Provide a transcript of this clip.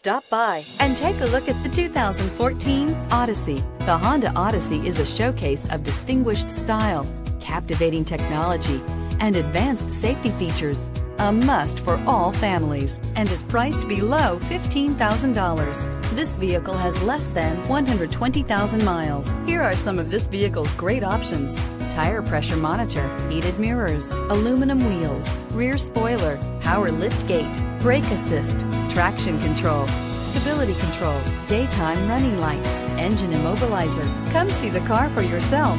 Stop by and take a look at the 2014 Odyssey. The Honda Odyssey is a showcase of distinguished style, captivating technology, and advanced safety features. A must for all families and is priced below $15,000. This vehicle has less than 120,000 miles. Here are some of this vehicle's great options. Tire pressure monitor, heated mirrors, aluminum wheels, rear spoiler, power lift gate, brake assist, traction control, stability control, daytime running lights, engine immobilizer. Come see the car for yourself.